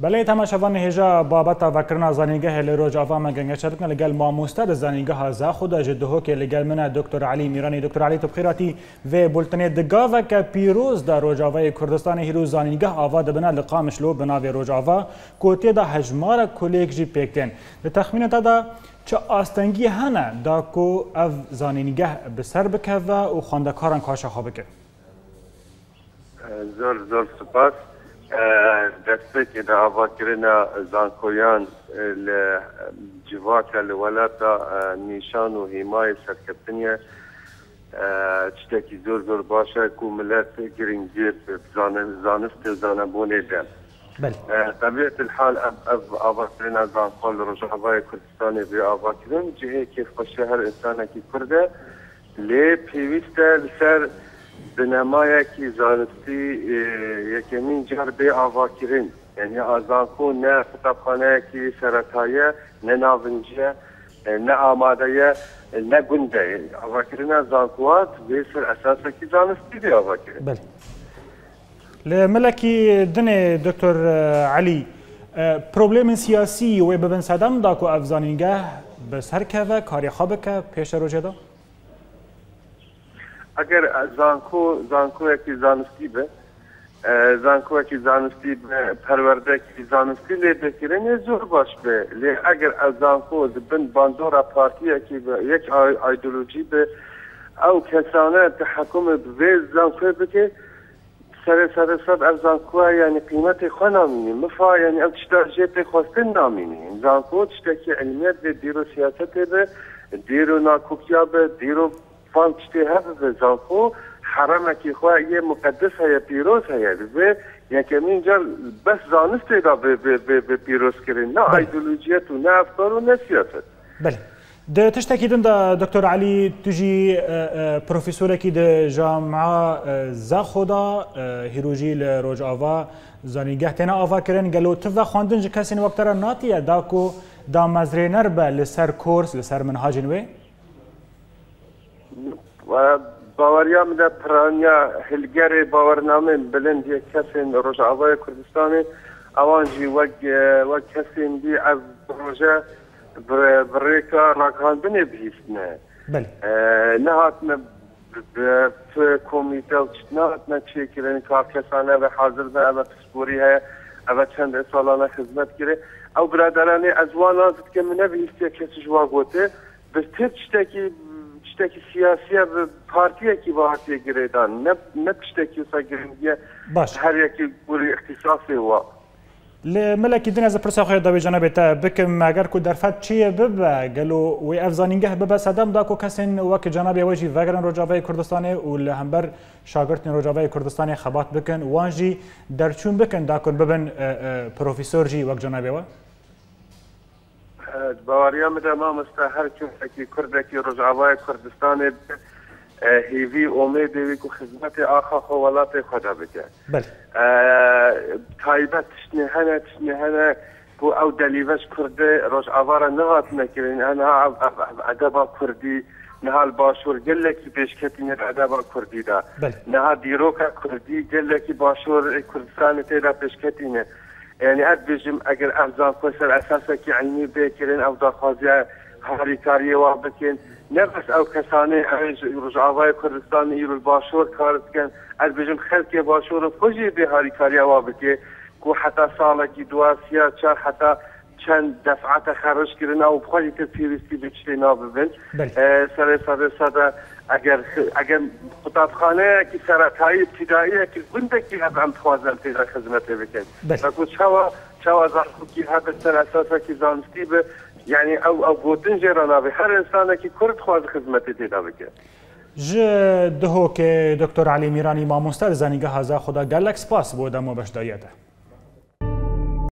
بله تماشاوان هجا بابت وکرنا زانینگه لروج آوا مگنگه شرکن لگل ماموستا ده زانینگه ها زاخو ده جدهو که لگل منه دکتر علی میرانی دکتر علی تبخیراتی و بلتنه دگا و که پیروز ده روج آوای کردستان هیرو زانینگه آوا ده بنه لقامش لو بناوی روج آوا کوتی ده هجمار کلیک جی پیکتین ده تخمینه ده چه آستنگی هنه دا کو او زانینگه بسر بکه و او خاندکاران کاشا خواه بکه زور زور سپاس دەستێکی ئاواکردە زانکۆیان لە جیواکە لە وەلاتە نیشان و هیمای سەرکەتنیە دور زۆر زۆر باشە و ملەت گرنگگیر زانست زانەبوونێ دەم. بله. طبيعة الحال أب أب أبا سرنا زان قول رجع باي كردستاني بي أبا كرم جهي كيف قشهر إنسانا كي لي سر به نمایەکی زانستی یەکەمین جار بێ ئاواکردن یعنی ئازانکو نە قوتابخانەیەکی سەتایە نەناونجە نە ئامادەیە نە گوندە ئاواکردە زانکوات بێ سەر ئەساسەکی زانستی بێ ئاواکردن لە ملکی دنێ دکتۆر علی پرۆبلێمن سیاسی وێ ببن سەدەمدا و ئەفزانینگە بە سەرکەوە کاری خەبکە پێشە ڕۆژێدا؟ अगरि ज़ांखो ज़ांखोअ की ज़ानस्ती बि زانکۆکی زانستی پەروەردەکی زانستی لێ دەکرێنێ زۆر باش بێ لێ ئەگەر ئەزانخۆ دبن باندۆرە پارتیەکی یەک ئایدۆلۆژی بێ ئەو کەسانە تحکم بێ زانکوێ بکێ سەرێ سەرە سەد ئەزانکوە یعنی قیمەتی خۆ نامینی مفا یعنی ئەو تشتا ژێتی خۆستن نامینی زانکۆ تشتێکی علمیت بێ دیرۆ سیاست بێ دیرۆ ناکوکیا بێ دیرۆ پانچتی حفظ زاکو حرم که خواه یه مقدس های پیروز های به یکمی اینجا بس زانست دا به, به, به, به پیروز کرین نه ایدولوژیت و نه افکار و نه سیاست بله د تشتکیدن د دکتور علی تجی پروفیسور کی د جامعه ز خدا هیروجی ل روج آوا زانیگه تنا آوا کرن گلو تو و خواندن کسین وقت را ناتیه دا کو دا مزرینر به لسر کورس لسر منهاجن وی؟ باوەریان بدە پرانیا هلگەری باوەرنامێن بلندە کەسێن ڕۆژاوای کوردستانی ئەوان ژی وەک وەک کەسێندی ئەز ڕۆژە بڕێکە ڕاکاندنێ بهیستنە نهاتمە کۆمیتە نهاتمە چێکردن کار کەسانە بە حاضر بە ئەمە پسپوری هەیە ئەمە چەند ساڵانە خزمەت کرێ ئەو برادرانێ ئەزوان نازت کە منە بهیستە کەسی ژوا گوتێ بە تێ شتێکی pişteki siyasiye ve partiye ki vahatiye giredan ne ne pişteki usa girin diye Baş. her yeki buri ihtisası var. لملك دين از پرسه خو دوی جناب ته بکم اگر کو درفت چیه بب گلو و افزانینگه بب صدام دا کو کسن وک جناب وجی وگرن رجاوی کردستان او لهمبر شاگرد رجاوی کردستان خبات بکن وانجی درچون بکن دا کن ببن پروفسور جی وک جناب و باوریا میده ما مستا هر چون که کردکی رجعوای کردستان هیوی امید وی کو خدمت آخا خو ولات خدا بده بله تایبت تشنه هنه تشنه هنه بو او دلیوش کرده رجعوارا نهات نکرین انا ادبا کردی نها الباشور گلکی پیشکتین ادبا کردی دا نها دیروکا کردی گلکی باشور کردستان تیدا پیشکتینه یعنی يعني ئەت بێژم ئەگەر ئەمزان خۆشەر ئەساسەکی علمی بێکردن ئەو داخوازیە هەریکاریەوە بکەن نەقش ئەو کەسانەی ئەوێژ ڕژاوای کوردستانی ئیرول باشۆر کار بکەن ئەت بێژم خەلکێ باشۆرە خۆشی بێ هەریکاریەوە بکێ کو حتا ساڵێکی دواسیە چا حتا چند دفعت خرج کردن او بخواهی که پیریستی به چینا ببین سر سر سر اگر اگر کتابخانه اکی سرطایی ابتدایی اکی گنده که هم هم خوازن تیزا خدمت بکن و چوا چوا زن خوکی هبت سر اساسا که زانستی به یعنی او او گوتن جرانا به هر انسان که کرد خواز خدمت تیزا بکن ژ دهۆکێ دکتۆر علی میرانی مامۆستا زانیگە هازا خدا گەلک سپاس بۆ دەمە بەشدایەتە